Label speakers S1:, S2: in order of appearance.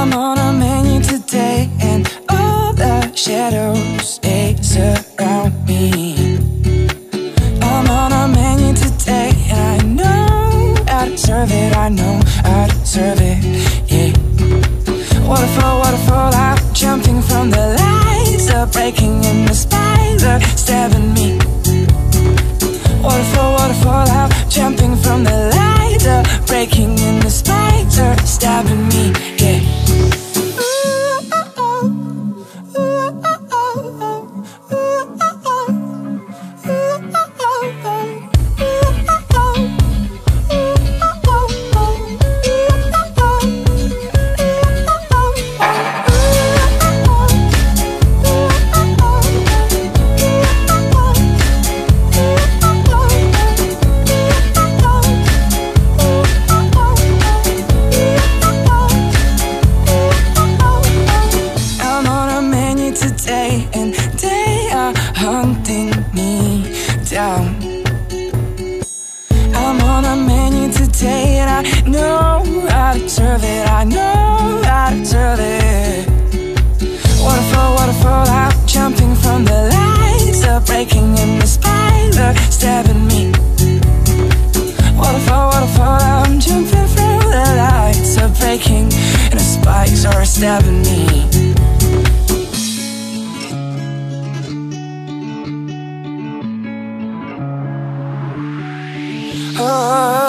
S1: I'm on a menu today, and all the shadows they surround me. I'm on a menu today, and I know I deserve it. I know I deserve it. Yeah. Waterfall, waterfall, I'm jumping from the lights, are breaking in the spider, stabbing me. Waterfall, waterfall, I'm jumping from the down. I'm on a menu today and I know I deserve it. I know I deserve it. Waterfall, waterfall, I'm jumping from the lights, are breaking in the spider, stabbing me. Waterfall, waterfall, I'm jumping from the lights, are breaking, and the spikes are stabbing me. oh.